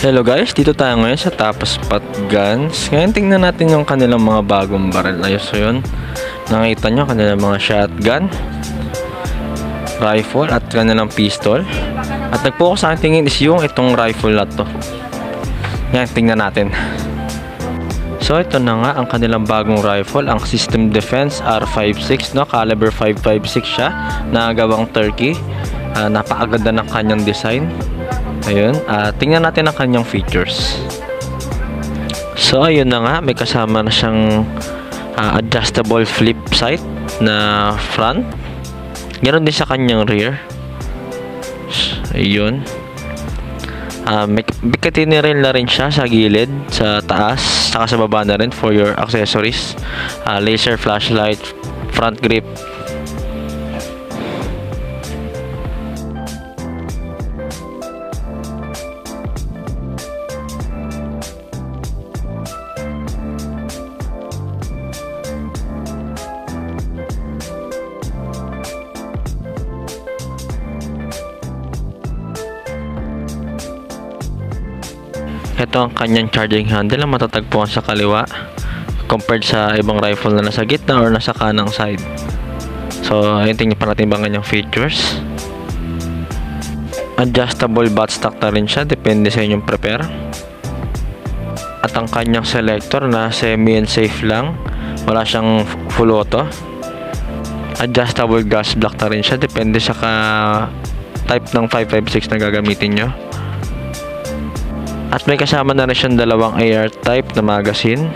Hello guys, dito tayo ngayon sa Tapas Pot Guns. Ngayon tingnan natin yung kanilang mga bagong barrel. Ayos so yun. Nakita nyo kanilang mga shotgun, rifle at kanilang pistol. At nagpo sa akin tingin is yung itong rifle na to. Yan, tingnan natin. So ito na nga ang kanilang bagong rifle, ang System Defense R56 no, caliber 556 siya, na gawang turkey. Ah, napakaganda ng kanyang design. Ayun, ah tingnan natin ang kanyang features. So ayun na nga, may kasama na siyang ah, adjustable flip sight na front. Ganon din sa kanyang rear. Ayun. Ah, may bikatin rin na rin siya sa gilid, sa taas, saka sa baba na rin for your accessories. Ah, laser flashlight, front grip, Ito ang kanyang charging handle ang matatagpuan sa kaliwa compared sa ibang rifle na nasa gitna or nasa kanang side. So, ayun tingnan pa natin ba kanyang features. Adjustable buttstock na rin siya, depende sa inyong prepare. At ang kanyang selector na semi and safe lang, wala siyang full auto. Adjustable gas block na rin siya, depende sa ka type ng 556 na gagamitin nyo. At may kasama na rin siyang dalawang AR type na magazine.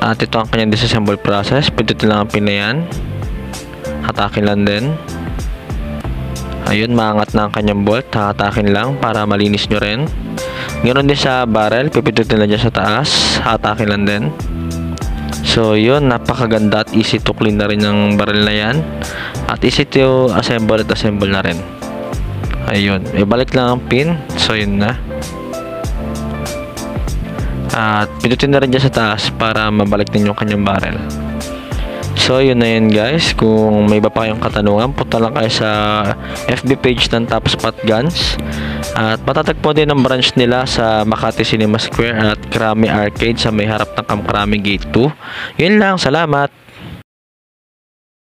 At ito ang kanyang disassemble process. Pindutin lang ang pinayan. Hatakin lang din. Ayun, maangat na ang kanyang bolt. Hatakin lang para malinis nyo rin. Ganon din sa barrel. Pipindutin lang dyan sa taas. Hatakin lang din. So, yun. Napakaganda at easy to clean na rin ng barrel na yan. At easy to assemble at assemble na rin. Ayun. Ibalik lang ang pin. So, yun na. At pindutin na rin dyan sa taas para mabalik din yung kanyang barrel. So, yun na yun guys. Kung may iba pa kayong katanungan, punta lang kayo sa FB page ng Top Spot Guns. At matatagpo din ang branch nila sa Makati Cinema Square at Krami Arcade sa may harap ng Kamkrami Gate 2. Yun lang. Salamat!